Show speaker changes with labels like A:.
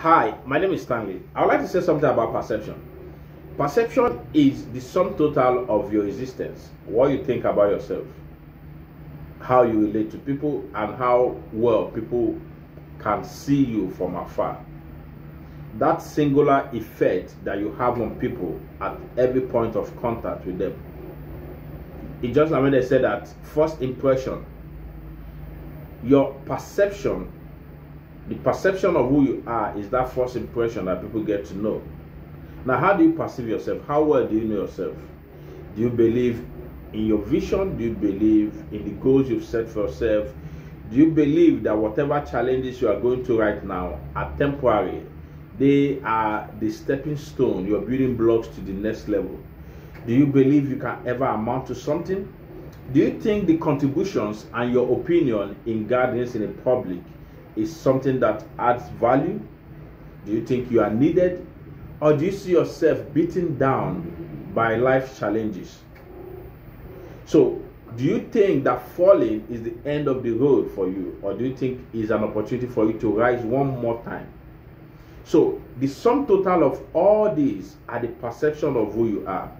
A: Hi, my name is Stanley. I would like to say something about perception. Perception is the sum total of your existence, what you think about yourself, how you relate to people, and how well people can see you from afar. That singular effect that you have on people at every point of contact with them. It just, I mean, they said that first impression, your perception the perception of who you are is that first impression that people get to know. Now, how do you perceive yourself? How well do you know yourself? Do you believe in your vision? Do you believe in the goals you've set for yourself? Do you believe that whatever challenges you are going to right now are temporary? They are the stepping stone, your building blocks to the next level. Do you believe you can ever amount to something? Do you think the contributions and your opinion in gatherings in the public is something that adds value? Do you think you are needed? Or do you see yourself beaten down by life challenges? So, do you think that falling is the end of the road for you? Or do you think is an opportunity for you to rise one more time? So, the sum total of all these are the perception of who you are.